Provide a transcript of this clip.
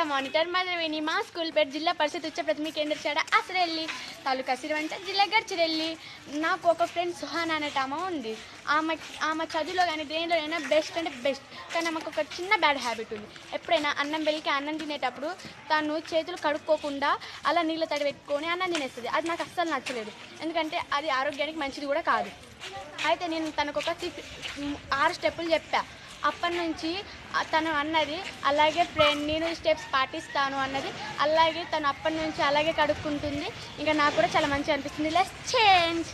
The monitor. మధురవేణి మా school పేరు జిల్లా పరిషత్ ఉచ్చ ప్రాథమిక కేంద్ర చాడ అసరెల్లి తాలూకా సిరివంచ జిల్లా గడ్చిరెల్లి. నాకు ఒక ఫ్రెండ్ సుహానా అనేట ఆమె ఉంది. ఆమె ఆమె చదువులో కానీ దేనిలో అయినా బెస్ట్ అంటే బెస్ట్ కానీ ఆమెకు ఒక చిన్న బ్యాడ్ హ్యాబిట్ ఉంది. ఎప్పుడైనా అన్నం వెళ్ళి అన్నం తినేటప్పుడు తను చేతులు కడుక్కోకుండా అలా నీళ్ళ తడి పెట్టుకొని అన్నం తినేస్తుంది. అది నాకు అస్సలు నచ్చలేదు. ఎందుకంటే అది ఆరోగ్యానికి మంచిది కూడా కాదు. అయితే నేను తనకు ఒక సిక్స్ ఆరు స్టెప్పులు చెప్పాను అప్పటి నుంచి తను అన్నది అలాగే ఫ్రెండ్ నేను స్టెప్స్ పాటిస్తాను అన్నది. అలాగే తను అప్పటి నుంచి అలాగే కడుక్కుంటుంది. ఇంకా నాకు కూడా చాలా మంచిగా అనిపిస్తుంది. Less change